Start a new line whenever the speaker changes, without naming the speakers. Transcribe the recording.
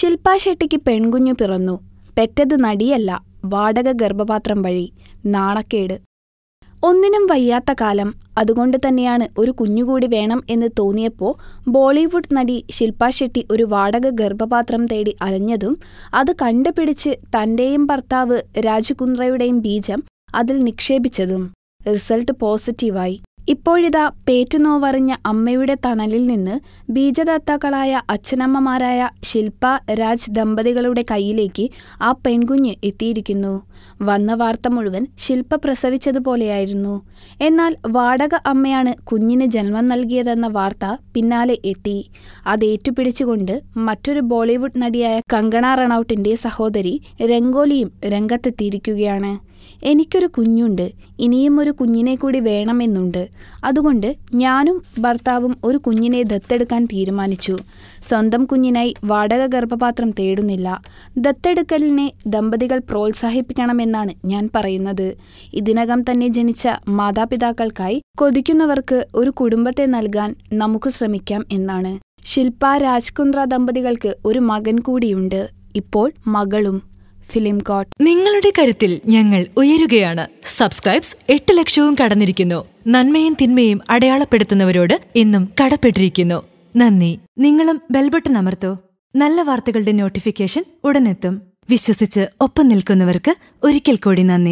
ശില്പാ ഷെട്ടിക്ക് പെൺകുഞ്ഞു പിറന്നു. പെറ്റത് നടിയല്ല വാടക ഗർഭപാത്രം വഴി നാണക്കേട്. ഒന്നിനും വയ്യാത്ത കാലം അതുകൊണ്ട് തന്നെയാണ് ഒരു കുഞ്ഞുകൂടി വേണം എന്ന് തോന്നിയപ്പോൾ ബോളിവുഡ് നടി ശില്പാ ഒരു വാടക ഗർഭപാത്രം തേടി അലഞ്ഞതും അത് കണ്ടുപിടിച്ച് തന്റെയും ഭർത്താവ് രാജ് കുന്ദ്രയുടെയും ബീജം അതിൽ നിക്ഷേപിച്ചതും. റിസൾട്ട് പോസിറ്റീവായി. ഇപ്പോഴിതാ പേറ്റുനോവറിഞ്ഞ അമ്മയുടെ തണലിൽ നിന്ന് ബീജദാതാക്കളായ അച്ഛനമ്മമാരായ ശില്പ രാജ് ദമ്പതികളുടെ കയ്യിലേക്ക് ആ പെൺകുഞ്ഞ് എത്തിയിരിക്കുന്നു. വന്ന വാർത്ത മുഴുവൻ ശില്പ പ്രസവിച്ചതുപോലെയായിരുന്നു. എന്നാൽ വാടക അമ്മയാണ് കുഞ്ഞിന് ജന്മം നൽകിയതെന്ന വാർത്ത പിന്നാലെ എത്തി. അതേറ്റുപിടിച്ചുകൊണ്ട് മറ്റൊരു ബോളിവുഡ് നടിയായ കങ്കണ റണൌട്ടിന്റെ സഹോദരി രംഗോലിയും രംഗത്തെത്തിയിരിക്കുകയാണ്. എനിക്കൊരു കുഞ്ഞുണ്ട് ഇനിയും ഒരു കുഞ്ഞിനെ കൂടി വേണമെന്നുണ്ട്. അതുകൊണ്ട് ഞാനും ഭർത്താവും ഒരു കുഞ്ഞിനെ ദത്തെടുക്കാൻ തീരുമാനിച്ചു. സ്വന്തം കുഞ്ഞിനായി വാടക ഗർഭപാത്രം തേടുന്നില്ല. ദത്തെടുക്കലിനെ ദമ്പതികൾ പ്രോത്സാഹിപ്പിക്കണമെന്നാണ് ഞാൻ പറയുന്നത്. ഇതിനകം തന്നെ ജനിച്ച മാതാപിതാക്കൾക്കായി കൊതിക്കുന്നവർക്ക് ഒരു കുടുംബത്തെ നൽകാൻ നമുക്ക് ശ്രമിക്കാം എന്നാണ്. ശില്പ രാജ്കുന്ദ്ര ദമ്പതികൾക്ക് ഒരു മകൻ കൂടിയുണ്ട്. ഇപ്പോൾ മകളും. ഫിലിം കോട്ട്.
നിങ്ങളുടെ കരുത്തിൽ ഞങ്ങൾ ഉയരുകയാണ്. സബ്സ്ക്രൈബ്സ് എട്ട് ലക്ഷവും കടന്നിരിക്കുന്നു. നന്മയും തിന്മയും അടയാളപ്പെടുത്തുന്നവരോട് ഇന്നും കടപ്പെട്ടിരിക്കുന്നു. നന്ദി. നിങ്ങളും ബെൽബട്ടൺ അമർത്തോ. നല്ല വാർത്തകളുടെ നോട്ടിഫിക്കേഷൻ ഉടനെത്തും. വിശ്വസിച്ച് ഒപ്പം നിൽക്കുന്നവർക്ക് ഒരിക്കൽ കൂടി നന്ദി.